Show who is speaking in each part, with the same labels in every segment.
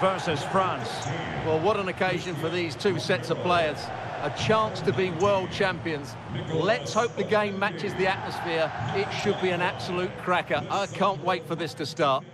Speaker 1: versus France.
Speaker 2: Well, what an occasion for these two sets of players. A chance to be world champions. Let's hope the game matches the atmosphere. It should be an absolute cracker. I can't wait for this to start.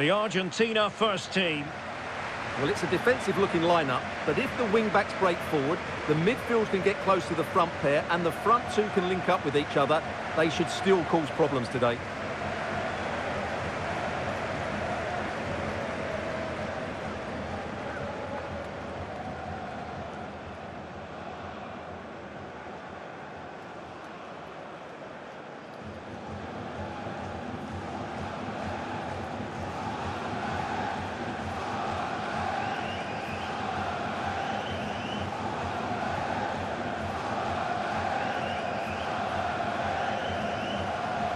Speaker 1: The Argentina first team.
Speaker 2: Well, it's a defensive-looking lineup, but if the wing-backs break forward, the midfield can get close to the front pair, and the front two can link up with each other, they should still cause problems today.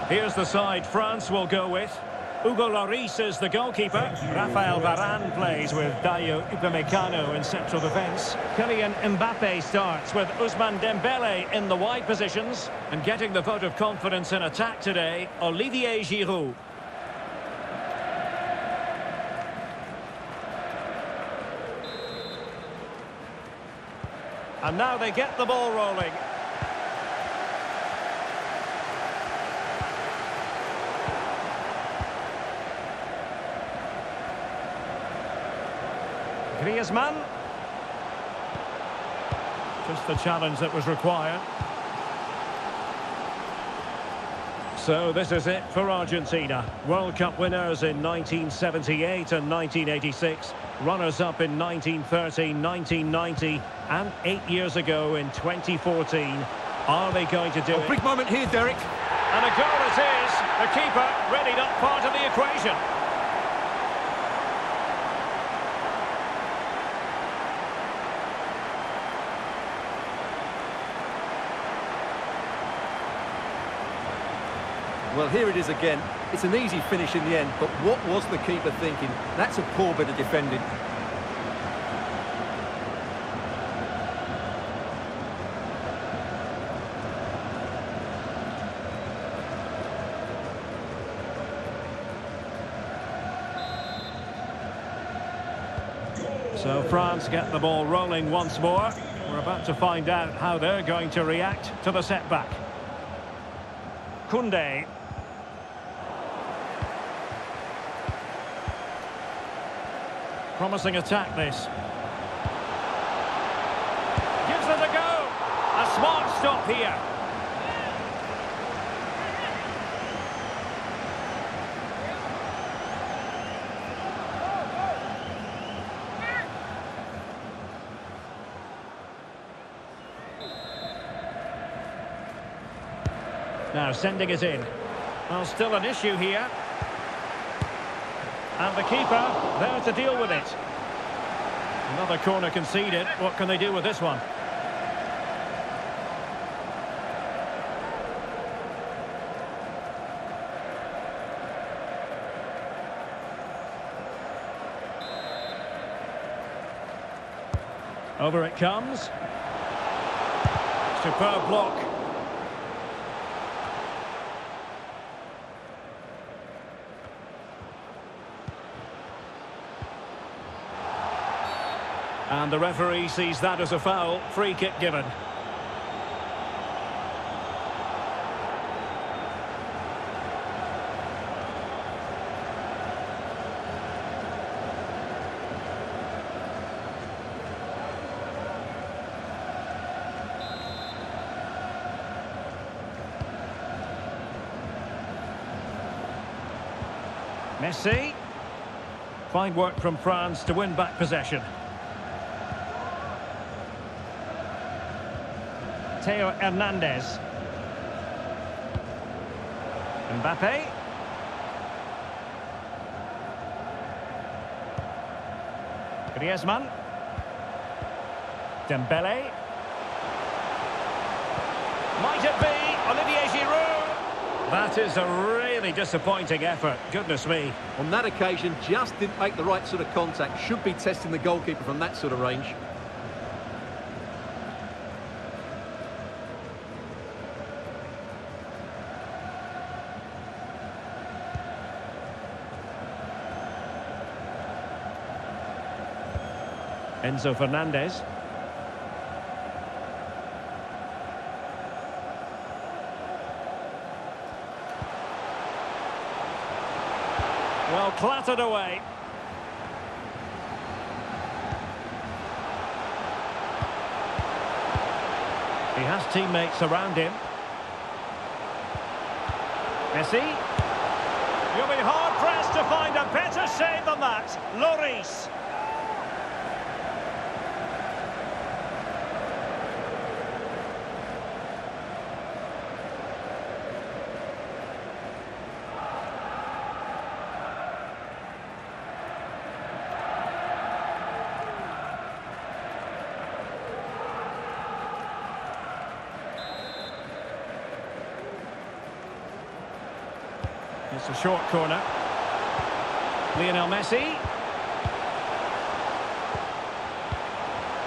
Speaker 1: Here's the side France will go with. Hugo Lloris is the goalkeeper. Rafael Varane plays with Dayot Upamecano in central defence. Kylian Mbappe starts with Ousmane Dembele in the wide positions. And getting the vote of confidence in attack today, Olivier Giroud. And now they get the ball rolling. Griezmann. Just the challenge that was required. So this is it for Argentina. World Cup winners in 1978 and 1986. Runners-up in 1930, 1990 and eight years ago in 2014. Are they going to do
Speaker 2: a
Speaker 1: it?
Speaker 2: big moment here, Derek.
Speaker 1: And a goal it is. The keeper ready up part of the equation.
Speaker 2: Well, here it is again. It's an easy finish in the end, but what was the keeper thinking? That's a poor bit of defending.
Speaker 1: So France get the ball rolling once more. We're about to find out how they're going to react to the setback. Koundé. Promising attack this. Gives it a go. A smart stop here. Now sending it in. Well, still an issue here. And the keeper there to deal with it. Another corner conceded. What can they do with this one? Over it comes. Superb block. And the referee sees that as a foul. Free kick given. Messi. Find work from France to win back possession. Theo Hernandez. Mbappe. Griezmann. Dembele. Might it be Olivier Giroud? That is a really disappointing effort. Goodness me.
Speaker 2: On that occasion, just didn't make the right sort of contact. Should be testing the goalkeeper from that sort of range.
Speaker 1: Enzo Fernandez. Well, clattered away. He has teammates around him. Messi. You'll be hard-pressed to find a better save than that. Lloris. Short corner. Lionel Messi.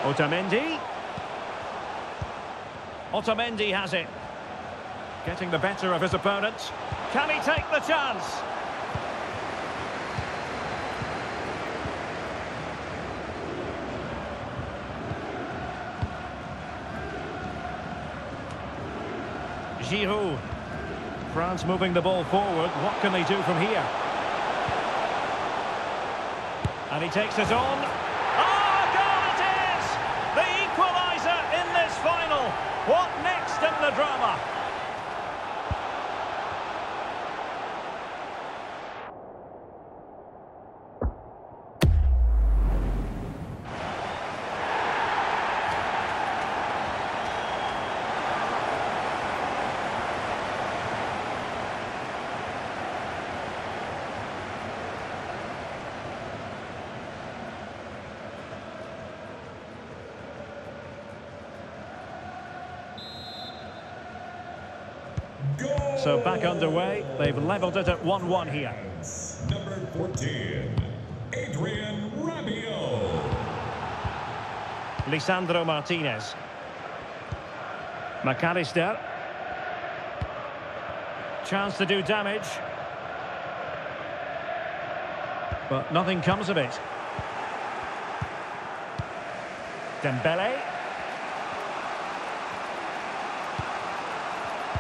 Speaker 1: Otamendi. Otamendi has it. Getting the better of his opponent. Can he take the chance? Giroud. France moving the ball forward. What can they do from here? And he takes it on. Oh, goal it is! The equaliser in this final. What next in the drama? So back underway. They've levelled it at 1-1 here.
Speaker 3: Number 14, Adrien Rabiot.
Speaker 1: Lisandro Martinez. Mac Allister. Chance to do damage. But nothing comes of it. Dembele.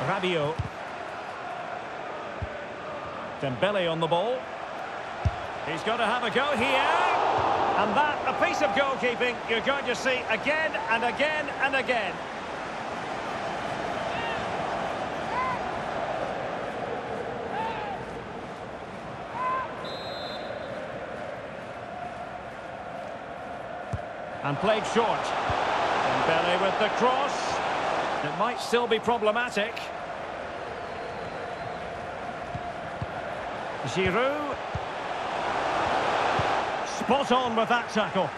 Speaker 1: Rabiot. Dembele on the ball. He's got to have a go here. And that, a piece of goalkeeping you're going to see again and again and again. And played short. Dembele with the cross. It might still be problematic. Giroud. Spot on with that tackle.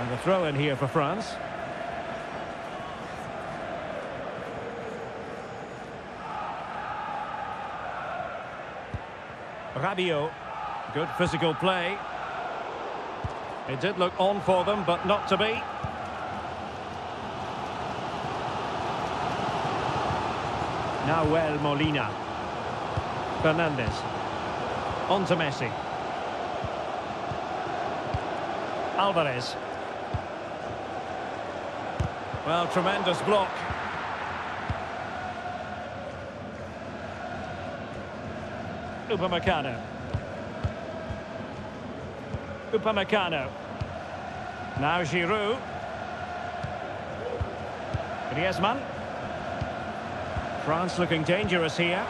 Speaker 1: And the throw in here for France. Rabiot. Good physical play. It did look on for them, but not to be. Nahuel Molina. Fernandez. On to Messi. Alvarez. Well, tremendous block. Upamecano. Upamecano. Now Giroud. Griezmann. France looking dangerous here.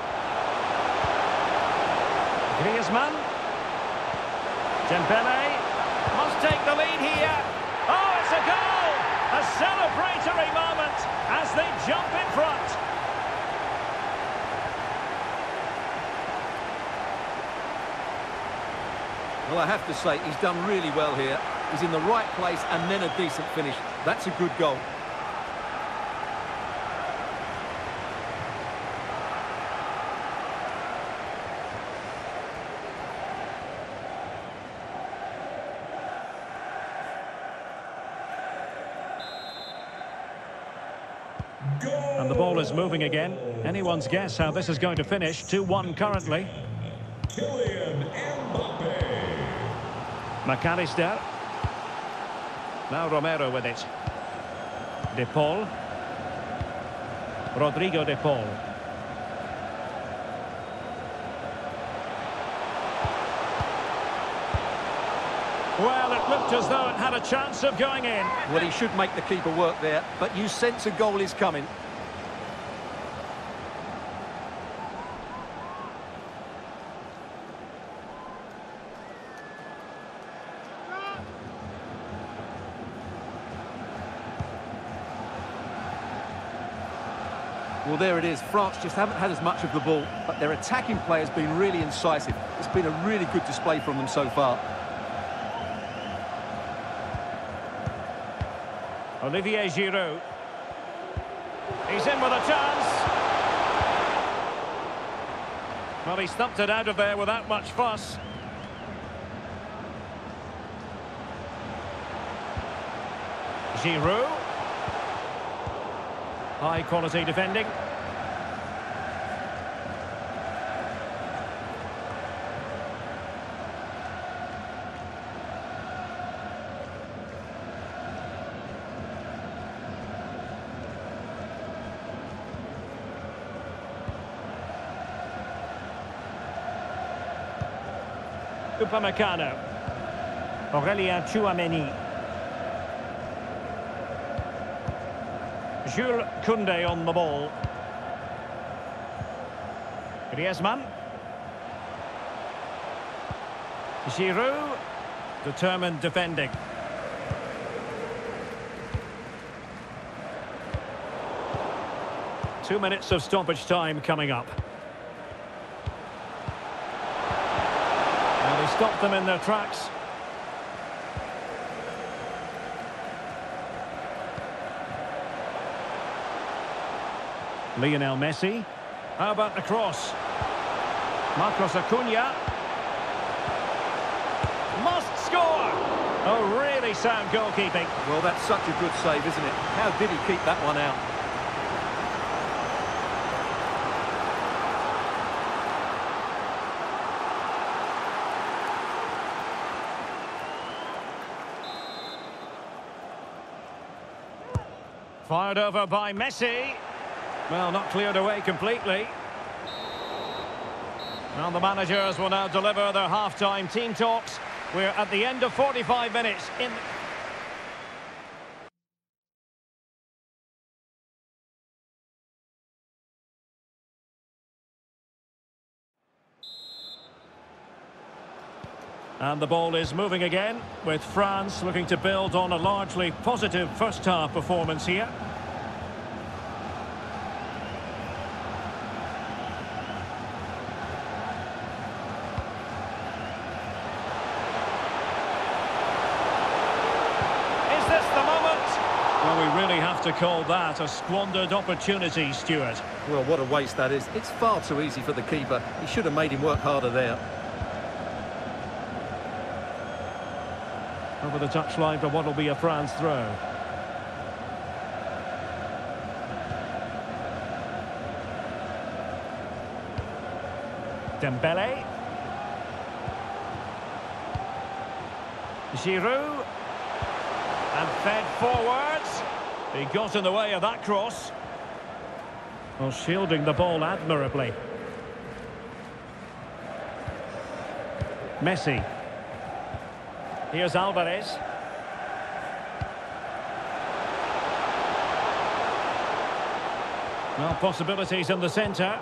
Speaker 1: Griezmann. Dembele must take the lead here. Oh, it's a goal! A celebratory moment as they jump in front.
Speaker 2: Well, I have to say, he's done really well here. He's in the right place and then a decent finish. That's a good goal.
Speaker 1: And the ball is moving again. Anyone's guess how this is going to finish. 2-1 currently.
Speaker 3: Kylian Mbappe.
Speaker 1: Mac Allister. Now Romero with it. De Paul. Rodrigo De Paul. Well, it looked as though it had a chance of going in.
Speaker 2: Well, he should make the keeper work there, but you sense a goal is coming. Well, there it is. France just haven't had as much of the ball, but their attacking play has been really incisive. It's been a really good display from them so far.
Speaker 1: Olivier Giroud. He's in with a chance. Well, he stumped it out of there without much fuss. Giroud. High quality defending. Upamecano. Aurelien Tchouameni. Jules Koundé on the ball. Griezmann. Giroud. Determined defending. Two minutes of stoppage time coming up. And he stopped them in their tracks. Lionel Messi. How about the cross? Marcos Acuna. Must score! Oh, really sound goalkeeping.
Speaker 2: Well, that's such a good save, isn't it? How did he keep that one out?
Speaker 1: Fired over by Messi. Well, not cleared away completely. And the managers will now deliver their half-time team talks. We're at the end of 45 minutes in... And the ball is moving again, with France looking to build on a largely positive first-half performance here. Is this the moment? Well, we really have to call that a squandered opportunity, Stewart.
Speaker 2: Well, what a waste that is. It's far too easy for the keeper. He should have made him work harder there.
Speaker 1: Over the touchline for what will be a France throw. Dembele. Giroud. And fed forwards. He got in the way of that cross. Well, shielding the ball admirably. Messi. Here's Alvarez. Well, possibilities in the centre.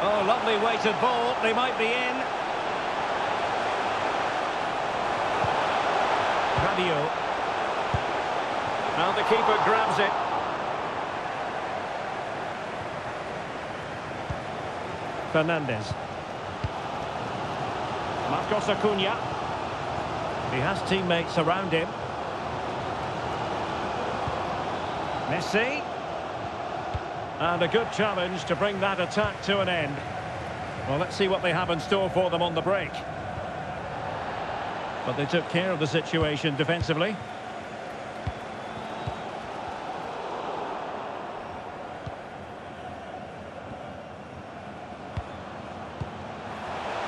Speaker 1: Oh, Heavily weighted ball. They might be in. Rabiot. And the keeper grabs it. Fernandez. Marcos Acuna. He has teammates around him. Messi. And a good challenge to bring that attack to an end. Well, let's see what they have in store for them on the break. But they took care of the situation defensively.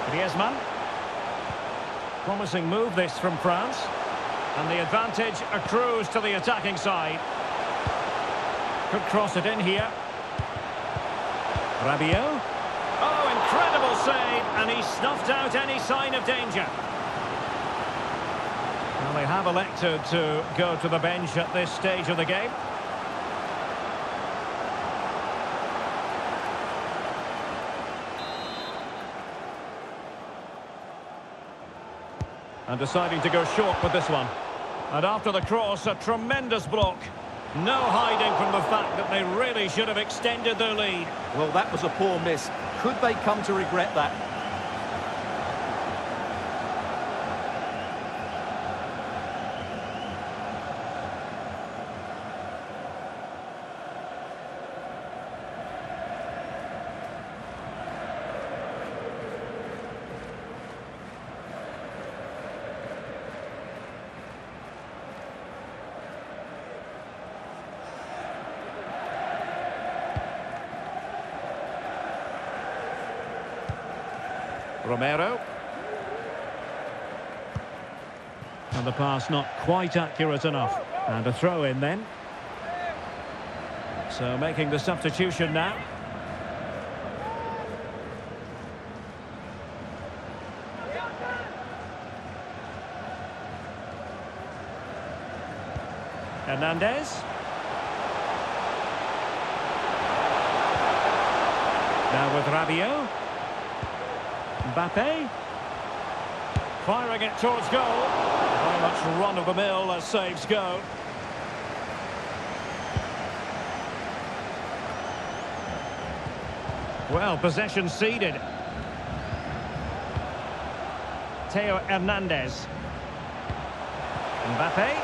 Speaker 1: Griezmann. Promising move this from France. And the advantage accrues to the attacking side. Could cross it in here. Rabiot. Oh, incredible save, and he snuffed out any sign of danger. They have elected to go to the bench at this stage of the game. And deciding to go short with this one. And after the cross, a tremendous block. No hiding from the fact that they really should have extended their lead.
Speaker 2: Well, that was a poor miss. Could they come to regret that?
Speaker 1: Romero. And the pass not quite accurate enough. And a throw in then. So making the substitution now. Hernandez. Now with Rabiot. Mbappe. Firing it towards goal. Very much run-of-the-mill as saves go. Well, possession ceded. Theo Hernandez. Mbappe.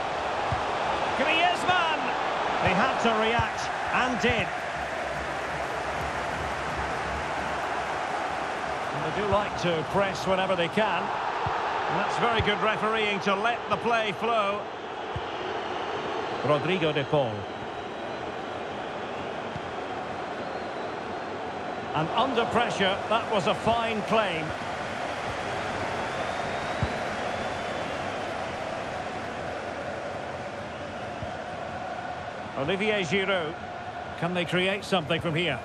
Speaker 1: Griezmann! He had to react, and did. They do like to press whenever they can. And that's very good refereeing to let the play flow. Rodrigo de Paul. And under pressure, that was a fine claim. Olivier Giroud. Can they create something from here?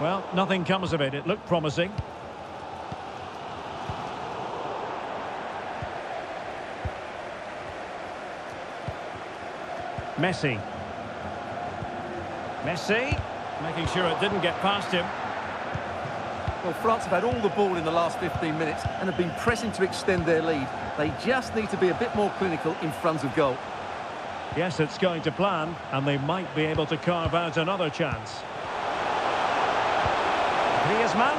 Speaker 1: Well, nothing comes of it. It looked promising. Messi. Messi, making sure it didn't get past him.
Speaker 2: Well, France have had all the ball in the last 15 minutes and have been pressing to extend their lead. They just need to be a bit more clinical in front of goal.
Speaker 1: Yes, it's going to plan, and they might be able to carve out another chance. Griezmann.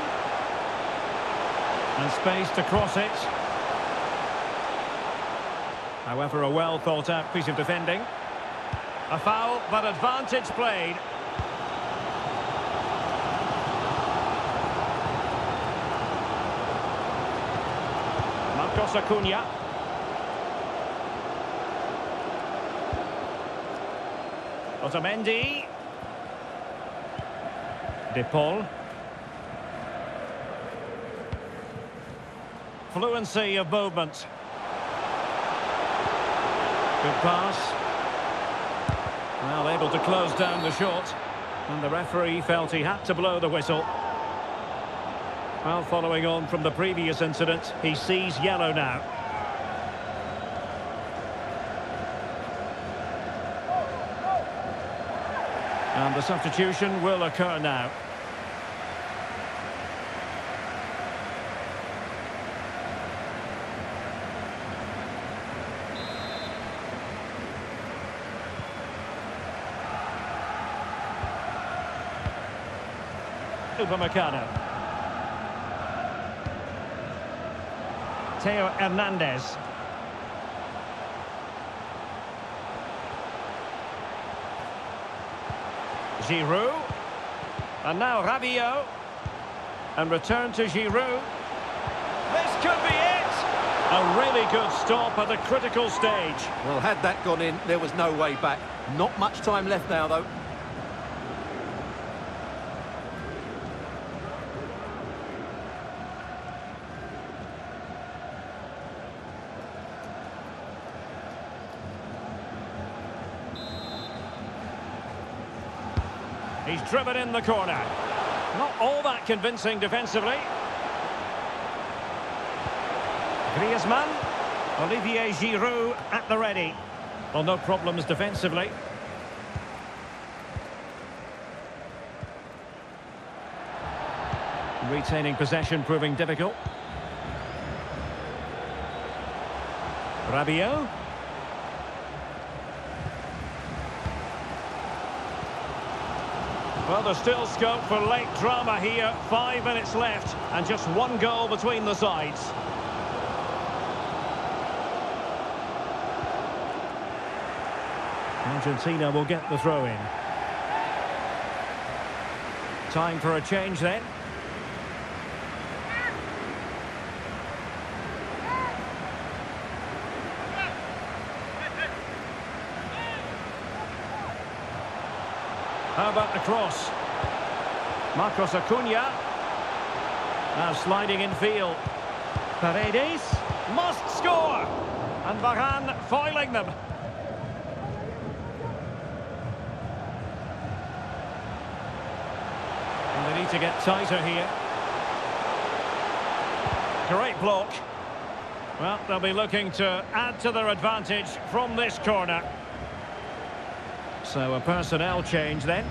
Speaker 1: And space to cross it. However, a well thought out piece of defending. A foul, but advantage played. Marcos Acuna. Otamendi. De Paul. Fluency of movement. Good pass. Well, able to close down the shot. And the referee felt he had to blow the whistle. Well, following on from the previous incident, he sees yellow now. And the substitution will occur now. Upamecano. Theo Hernandez. Giroud. And now Rabiot. And return to Giroud. This could be it! A really good stop at a critical stage.
Speaker 2: Well, had that gone in, there was no way back. Not much time left now, though.
Speaker 1: He's driven in the corner. Not all that convincing defensively. Griezmann. Olivier Giroud at the ready. Well, no problems defensively. Retaining possession proving difficult. Rabiot. Well, there's still scope for late drama here. Five minutes left and just one goal between the sides. Argentina will get the throw in. Time for a change then. How about the cross? Marcos Acuna. Now sliding in field. Paredes must score. And Varane foiling them. And they need to get tighter here. Great block. Well, they'll be looking to add to their advantage from this corner. So a personnel change then.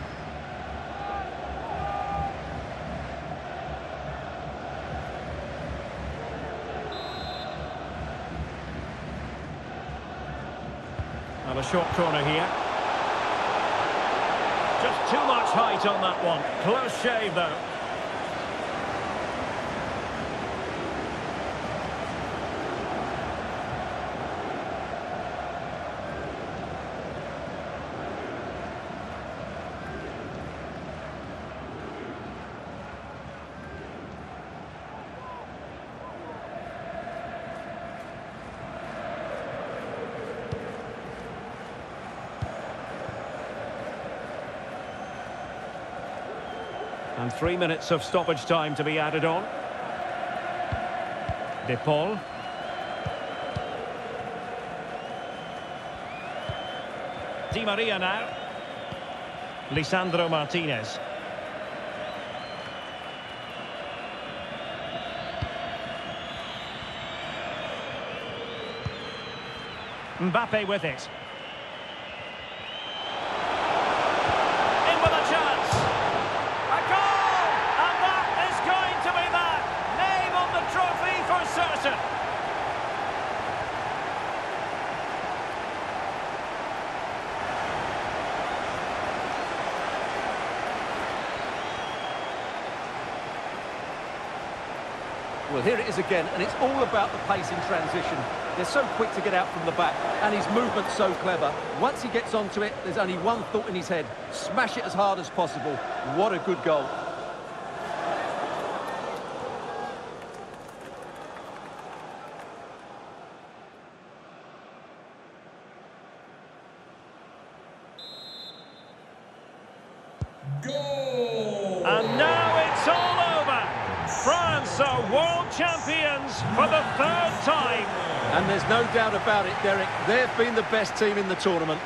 Speaker 1: And a short corner here. Just too much height on that one. Close shave though. Three minutes of stoppage time to be added on. De Paul. Di Maria now. Lisandro Martinez. Mbappe with it. In with a chance. A goal! And that is going to be that. Name on the trophy for certain.
Speaker 2: Well, here it is again, and it's all about the pace in transition. They're so quick to get out from the back, and his movement's so clever. Once he gets onto it, there's only one thought in his head. Smash it as hard as possible. What a good goal.
Speaker 3: Goal!
Speaker 1: And now it's all over. France are world champions for the third time.
Speaker 2: And there's no doubt about it, Derek. They've been the best team in the tournament.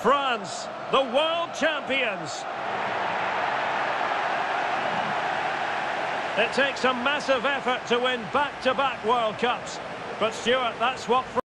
Speaker 1: France, the world champions. It takes a massive effort to win back-to-back World Cups. But Stewart, that's what...